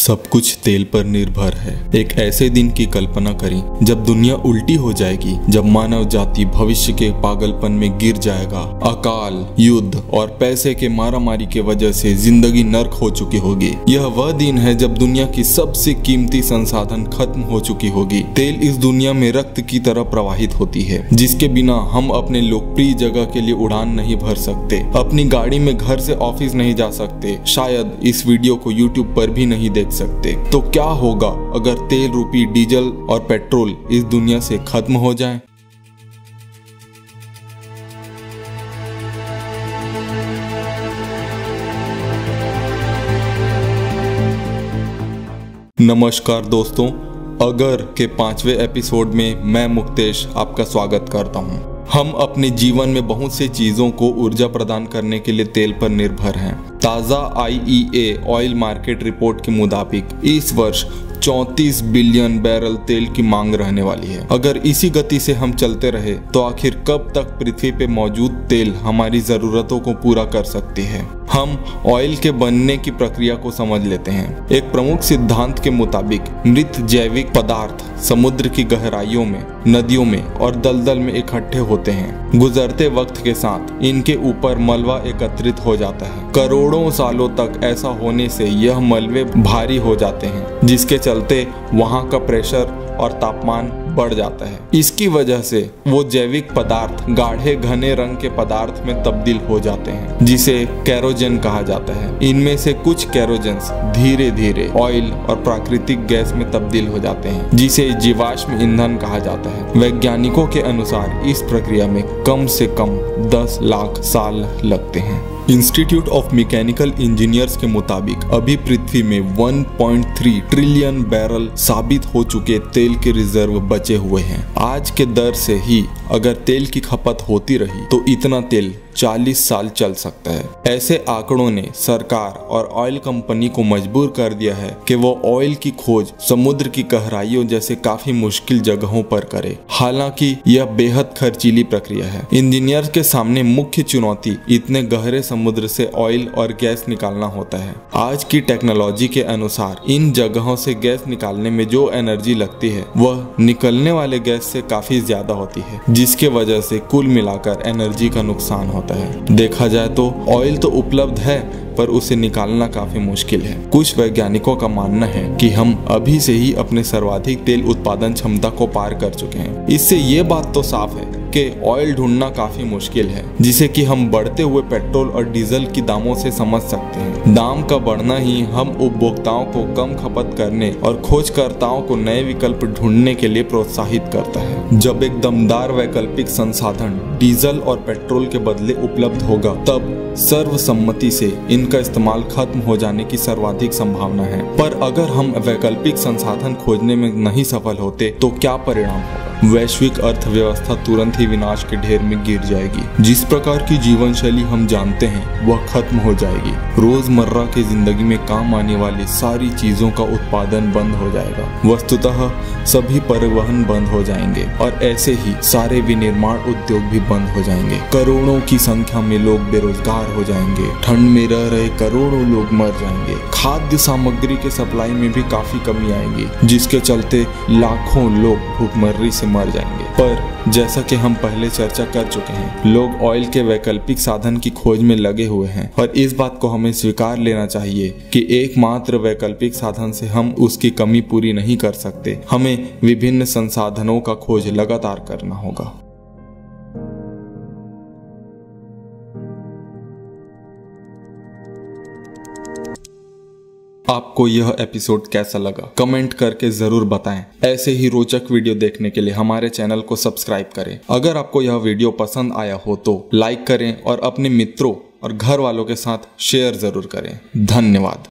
सब कुछ तेल पर निर्भर है। एक ऐसे दिन की कल्पना करें, जब दुनिया उल्टी हो जाएगी, जब मानव जाति भविष्य के पागलपन में गिर जाएगा। अकाल, युद्ध और पैसे के मारामारी के वजह से ज़िंदगी नर्क हो चुकी होगी। यह वह दिन है जब दुनिया की सबसे कीमती संसाधन खत्म हो चुकी होगी। तेल इस दुनिया में रक्त की तरह प्रवाहित होती है, जिसके बिना हम अपने लोकप्रिय जगह के लिए उड़ान नहीं भर सकते, अपनी गाड़ी में घर से ऑफ़िस नहीं जा सकते। शायद इस वीडियो को यूट्यूब पर भी नहीं देख सकते तो क्या होगा अगर तेल रूपी डीजल और पेट्रोल इस दुनिया से खत्म हो जाए नमस्कार दोस्तों, अगर के पांचवे एपिसोड में मैं मुक्तेश आपका स्वागत करता हूँ। हम अपने जीवन में बहुत सी चीज़ों को ऊर्जा प्रदान करने के लिए तेल पर निर्भर हैं। ताज़ा आईईए ऑयल मार्केट रिपोर्ट के मुताबिक, इस वर्ष 34 बिलियन बैरल तेल की मांग रहने वाली है। अगर इसी गति से हम चलते रहे तो आखिर कब तक पृथ्वी पे मौजूद तेल हमारी जरूरतों को पूरा कर सकती है? हम ऑयल के बनने की प्रक्रिया को समझ लेते हैं। एक प्रमुख सिद्धांत के मुताबिक, मृत जैविक पदार्थ समुद्र की गहराइयों में, नदियों में और दलदल में इकट्ठे होते हैं। गुजरते वक्त के साथ इनके ऊपर मलबा एकत्रित हो जाता है। करोड़ों सालों तक ऐसा होने से यह मलबे भारी हो जाते हैं, जिसके चलते वहाँ का प्रेशर और तापमान बढ़ जाता है। इसकी वजह से वो जैविक पदार्थ, गाढ़े घने रंग के पदार्थ में तब्दील हो जाते हैं, जिसे कैरोजन कहा जाता है। इनमें से कुछ कैरोजन्स धीरे धीरे ऑयल और प्राकृतिक गैस में तब्दील हो जाते हैं, जिसे जीवाश्म ईंधन कहा जाता है। वैज्ञानिकों के अनुसार इस प्रक्रिया में कम से कम 10 लाख साल लगते हैं। इंस्टीट्यूट ऑफ़ मैकेनिकल इंजीनियर्स के मुताबिक, अभी पृथ्वी में 1.3 ट्रिलियन बैरल साबित हो चुके तेल के रिज़र्व बचे हुए हैं। आज के दर से ही अगर तेल की खपत होती रही तो इतना तेल 40 साल चल सकता है। ऐसे आंकड़ों ने सरकार और ऑयल कंपनी को मजबूर कर दिया है कि वो ऑयल की खोज समुद्र की गहराइयों जैसे काफ़ी मुश्किल जगहों पर करे। हालाँकि यह बेहद खर्चीली प्रक्रिया है। इंजीनियर के सामने मुख्य चुनौती इतने गहरे समुद्र से ऑयल और गैस निकालना होता है। आज की टेक्नोलॉजी के अनुसार इन जगहों से गैस निकालने में जो एनर्जी लगती है, वह निकलने वाले गैस से काफ़ी ज़्यादा होती है, जिसके वजह से कुल मिलाकर एनर्जी का नुकसान होता है। देखा जाए तो ऑयल तो उपलब्ध है, पर उसे निकालना काफ़ी मुश्किल है। कुछ वैज्ञानिकों का मानना है कि हम अभी से ही अपने सर्वाधिक तेल उत्पादन क्षमता को पार कर चुके हैं। इससे ये बात तो साफ़ है कि ऑयल ढूंढना काफ़ी मुश्किल है, जिसे कि हम बढ़ते हुए पेट्रोल और डीजल की दामों से समझ सकते हैं। दाम का बढ़ना ही हम उपभोक्ताओं को कम खपत करने और खोजकर्ताओं को नए विकल्प ढूँढने के लिए प्रोत्साहित करता है। जब एक दमदार वैकल्पिक संसाधन, डीजल और पेट्रोल के बदले उपलब्ध होगा, तब सर्वसम्मति से इनका इस्तेमाल खत्म हो जाने की सर्वाधिक संभावना है। पर अगर हम वैकल्पिक संसाधन खोजने में नहीं सफल होते तो क्या परिणाम होगा? वैश्विक अर्थव्यवस्था तुरंत ही विनाश के ढेर में गिर जाएगी। जिस प्रकार की जीवन शैली हम जानते हैं, वह खत्म हो जाएगी। रोज़मर्रा की ज़िंदगी में काम आने वाली सारी चीज़ों का उत्पादन बंद हो जाएगा। वस्तुतः सभी परिवहन बंद हो जाएँगे और ऐसे ही सारे विनिर्माण उद्योग भी बंद हो जाएँगे। करोड़ों की संख्या में लोग बेरोजगार हो जाएँगे। ठंड में रह रहे करोड़ों लोग मर जाएँगे। खाद्य सामग्री के सप्लाई में भी काफ़ी कमी आएगी, जिसके चलते लाखों लोग भूखमर्री से मर जाएँगे। पर जैसा कि हम पहले चर्चा कर चुके हैं, लोग ऑयल के वैकल्पिक साधन की खोज में लगे हुए हैं। और इस बात को हमें स्वीकार लेना चाहिए कि एकमात्र वैकल्पिक साधन से हम उसकी कमी पूरी नहीं कर सकते। हमें विभिन्न संसाधनों का खोज लगातार करना होगा। आपको यह एपिसोड कैसा लगा? कमेंट करके ज़रूर बताएँ। ऐसे ही रोचक वीडियो देखने के लिए हमारे चैनल को सब्सक्राइब करें। अगर आपको यह वीडियो पसंद आया हो तो लाइक करें और अपने मित्रों और घर वालों के साथ शेयर ज़रूर करें। धन्यवाद।